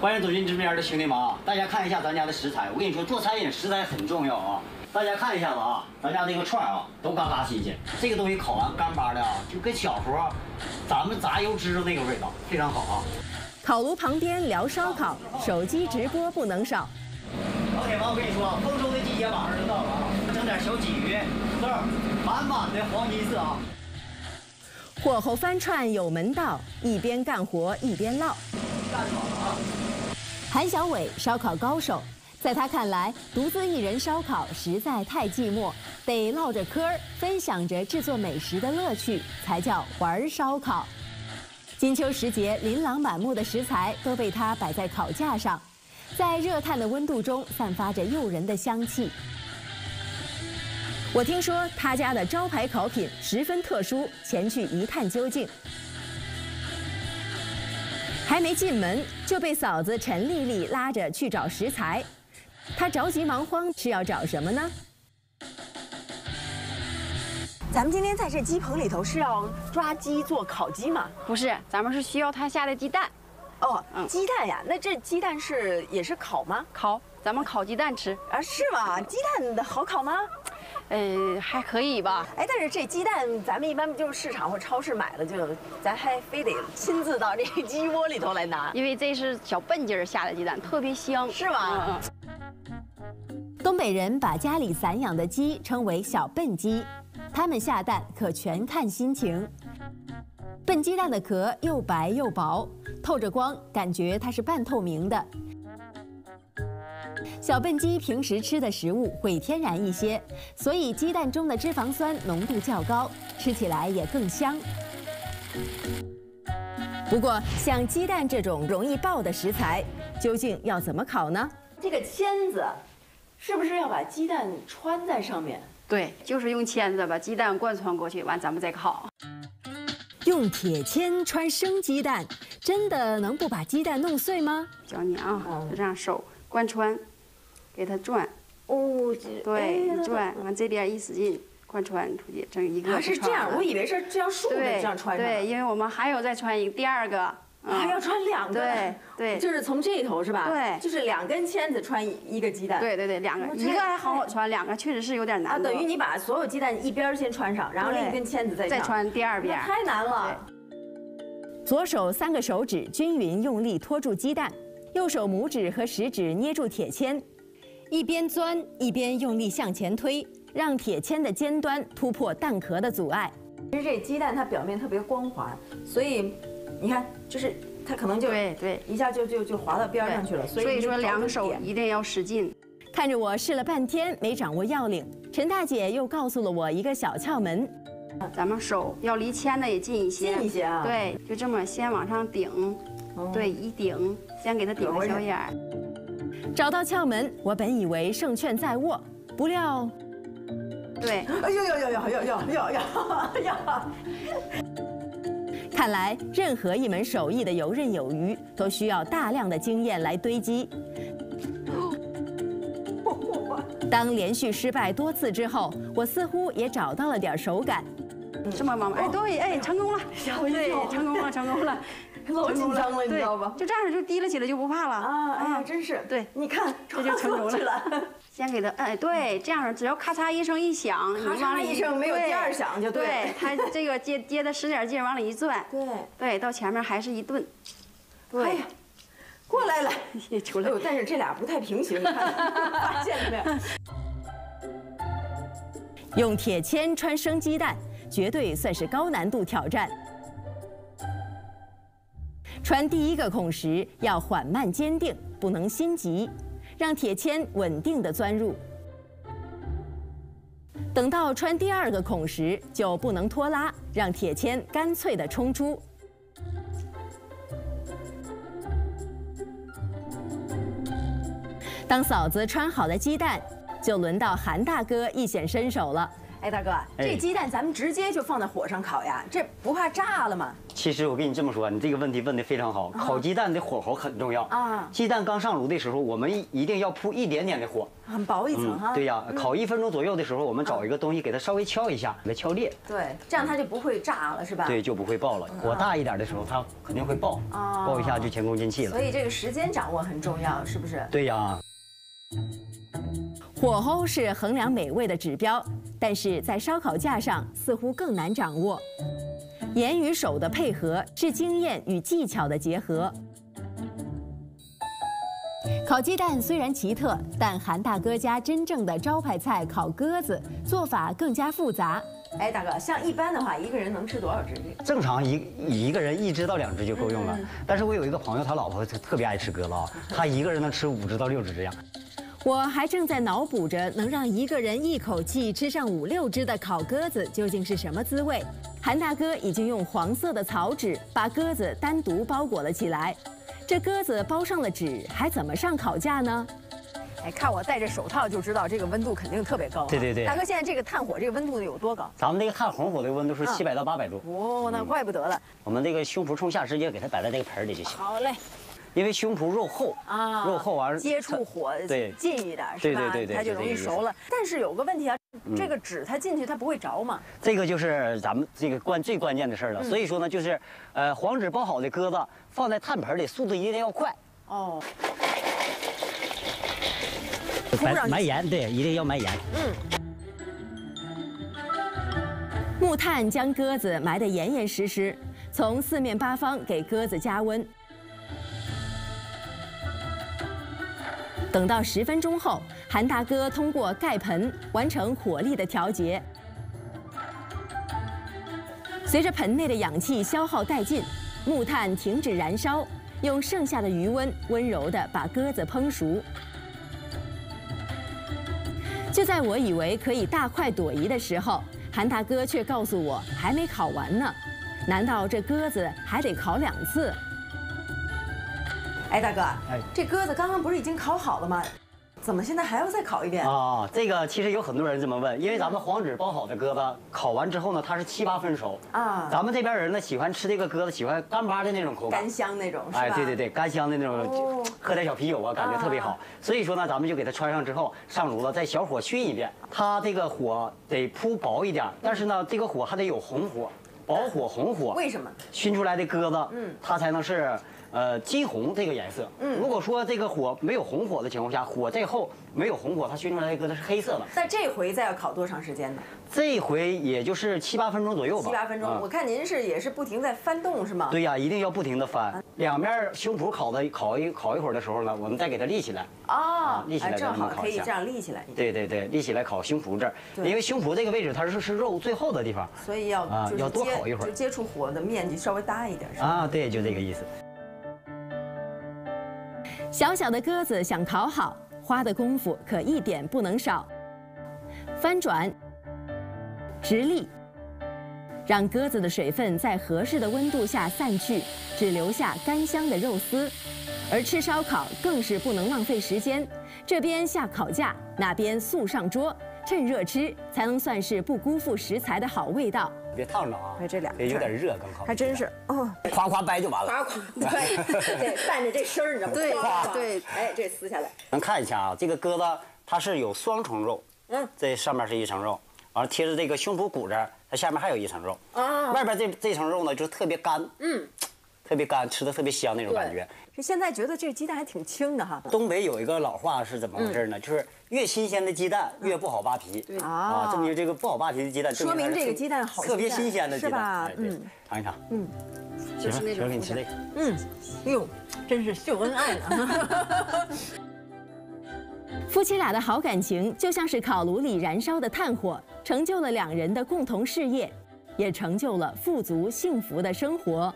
欢迎走进直播间的兄弟们啊！大家看一下咱家的食材，我跟你说，做餐饮食材很重要啊！大家看一下子啊，咱家这个串啊，都嘎嘎新鲜。这个东西烤完干巴的啊，就跟小时候咱们炸油脂那个味道，非常好啊！烤炉旁边聊烧烤，手机直播不能少。老铁们，我跟你说，丰收的季节马上就到了啊！整点小鲫鱼，这儿满满的黄金色啊！火候翻串有门道，一边干活一边唠。干好了啊！韩小伟，烧烤高手，在他看来，独自一人烧烤实在太寂寞，得唠着嗑儿，分享着制作美食的乐趣，才叫玩儿烧烤。金秋时节，琳琅满目的食材都被他摆在烤架上，在热炭的温度中散发着诱人的香气。我听说他家的招牌烤品十分特殊，前去一探究竟。还没进门就被嫂子陈丽丽拉着去找食材，她着急忙慌是要找什么呢？咱们今天在这鸡棚里头是要抓鸡做烤鸡吗？不是，咱们是需要它下的鸡蛋，哦，鸡蛋呀，那这鸡蛋是也是烤吗？烤，咱们烤鸡蛋吃。啊，是吗？鸡蛋的好烤吗？呃，还可以吧。哎，但是这鸡蛋咱们一般不就是市场或超市买了就，咱还非得亲自到这个鸡窝里头来拿，因为这是小笨鸡儿下的鸡蛋，特别香，是吗？嗯东北人把家里散养的鸡称为小笨鸡，它们下蛋可全看心情。笨鸡蛋的壳又白又薄，透着光，感觉它是半透明的。小笨鸡平时吃的食物会天然一些，所以鸡蛋中的脂肪酸浓度较高，吃起来也更香。不过，像鸡蛋这种容易爆的食材，究竟要怎么烤呢？这个签子是不是要把鸡蛋穿在上面？对，就是用签子把鸡蛋贯穿过去，完咱们再烤。用铁签穿生鸡蛋，真的能不把鸡蛋弄碎吗？教你啊，就这样手贯穿，给它转，哦，对，一转，往这边一使劲，贯穿出去，整一个。啊，是这样，我以为是这样竖着这样穿上。对，因为我们还有再穿一个第二个，嗯还要穿两个。对对就是从这头是吧？对就是两根签子穿一一个鸡蛋。对对对，两个一个还好好穿，两个确实是有点啊，难啊。等于你把所有鸡蛋一边儿先穿上，然后另一根签子再再穿第二那边。太难了。左手三个手指均匀用力托住鸡蛋，右手拇指和食指捏住铁签，一边钻一边用力向前推，让铁签的尖端突破蛋壳的阻碍。其实这鸡蛋它表面特别光滑，所以你看，就是它可能就对对一下就就就滑到边儿上去了。所以说两手一定要使劲。看着我试了半天没掌握要领，陈大姐又告诉了我一个小窍门。咱们手要离签的也近一些，近一些啊对，就这么先往上顶，哦对，一顶，先给它顶个小眼儿。找到窍门，我本以为胜券在握，不料对，哎呦呦呦呦呦呦呦呦呦！看来任何一门手艺的游刃有余，都需要大量的经验来堆积。当连续失败多次之后，我似乎也找到了点手感。这么往，哎，对，哎，成功了，对，成功了，成功了，老紧张了，你知道吧？就这样就提了起来就不怕了啊，哎呀，真是，对你看，这就成功了。先给它，哎，对，这样只要咔嚓一声一响，你咔嚓往里一声没有对第二响就对对，它这个接接的使点劲，往里一转，对，对，到前面还是一顿，哎对呀，，过来了，出来了，但是这俩不太平行，你看，发现了没有？用铁签穿生鸡蛋，绝对算是高难度挑战。穿第一个孔时要缓慢坚定，不能心急，让铁签稳定地钻入。等到穿第二个孔时，就不能拖拉，让铁签干脆地冲出。当嫂子穿好了鸡蛋，就轮到韩大哥一显身手了。哎，大哥，这鸡蛋咱们直接就放在火上烤呀，这不怕炸了吗？其实我跟你这么说，你这个问题问的非常好。烤鸡蛋的火候很重要啊鸡蛋刚上炉的时候，我们一一定要铺一点点的火。很薄一层哈。对呀，烤一分钟左右的时候，我们找一个东西给它稍微敲一下，给它敲裂，对，这样它就不会炸了，是吧？对，就不会爆了。火大一点的时候，它肯定会爆，哦爆一下就前功尽弃了所。以这个时间掌握很重要，是不是？对呀，火候是衡量美味的指标，但是在烧烤架上似乎更难掌握。眼与手的配合是经验与技巧的结合。烤鸡蛋虽然奇特，但韩大哥家真正的招牌菜烤鸽子做法更加复杂。哎，大哥，像一般的话，一个人能吃多少只这个？正常一一个人一只到两只就够用了。但是我有一个朋友，他老婆特特别爱吃鸽子啊，他一个人能吃五只到六只这样。我还正在脑补着能让一个人一口气吃上五六只的烤鸽子究竟是什么滋味。韩大哥已经用黄色的草纸把鸽子单独包裹了起来。这鸽子包上了纸，还怎么上烤架呢？哎，看我戴着手套就知道这个温度肯定特别高啊。对对对大哥，现在这个炭火这个温度有多高？咱们这个炭红火的温度是七百到八百度，哦，那怪不得了。我们这个胸脯冲下，直接给它摆在这个盆里就行。好嘞，因为胸脯肉厚啊肉厚完了接触火对近一点是吧？对对对对它就容易熟了。但是有个问题啊，这个纸它进去它不会着吗？这个就是咱们这个关最关键的事儿嗯了。所以说呢，就是呃黄纸包好的鸽子放在炭盆里，速度一定要快。哦，埋埋盐，对，一定要埋盐。嗯木炭将鸽子埋得严严实实，从四面八方给鸽子加温。等到十分钟后，韩大哥通过盖盆完成火力的调节。随着盆内的氧气消耗殆尽，木炭停止燃烧，用剩下的余温温柔地把鸽子烹熟。就在我以为可以大快朵颐的时候，韩大哥却告诉我还没烤完呢。难道这鸽子还得烤两次？哎，大哥，哎这鸽子刚刚不是已经烤好了吗？怎么现在还要再烤一遍？啊，这个其实有很多人这么问，因为咱们黄纸包好的鸽子烤完之后呢，它是七八分熟啊咱们这边人呢喜欢吃这个鸽子，喜欢干巴的那种口感干。香那种是吧？哎，对对对，干香的那种哦，喝点小啤酒啊，感觉特别好啊。所以说呢，咱们就给它穿上之后上炉了，再小火熏一遍。它这个火得铺薄一点，但是呢，这个火还得有红火，薄火红火。为什么？熏出来的鸽子，嗯它才能是呃金红这个颜色。嗯如果说这个火没有红火的情况下，火再厚没有红火，它熏出来的鸽子是黑色的。那这回再要烤多长时间呢？这回也就是七八分钟左右吧。七八分钟。嗯我看您是也是不停在翻动是吗？对呀，一定要不停的翻，两面胸脯烤的烤一烤一会儿的时候呢，我们再给它立起来。哦，立起来哎，正好可以这样立起来，对对对，立起来烤胸脯这儿，因为胸脯这个位置它是是肉最厚的地方。所以要要多烤一会儿就接触火的面积稍微大一点？啊，对，就这个意思。小小的鸽子想烤好，花的功夫可一点不能少。翻转，直立，让鸽子的水分在合适的温度下散去，只留下干香的肉丝。而吃烧烤更是不能浪费时间，这边下烤架，那边速上桌，趁热吃，才能算是不辜负食材的好味道。别烫着啊，哎这两个对有点热刚好。还真是哦，夸夸掰就完了。夸夸，对对，伴着这声儿，你知道吗？对对，哎，这撕下来，能看一下啊，这个鸽子它是有双重肉，嗯，这上面是一层肉，完了贴着这个胸脯骨这儿，它下面还有一层肉，啊外边这这层肉呢就特别干，嗯，特别干，吃的特别香那种感觉。这现在觉得这个鸡蛋还挺轻的哈。东北有一个老话是怎么回事呢？就是越新鲜的鸡蛋越不好扒皮。对啊，证明这个不好扒皮的鸡蛋，说明这个鸡蛋好特别新鲜的鸡蛋，嗯尝一尝。嗯，媳妇儿，媳妇儿给你吃这个。嗯，哟，真是秀恩爱呢。夫妻俩的好感情就像是烤炉里燃烧的炭火，成就了两人的共同事业，也成就了富足幸福的生活。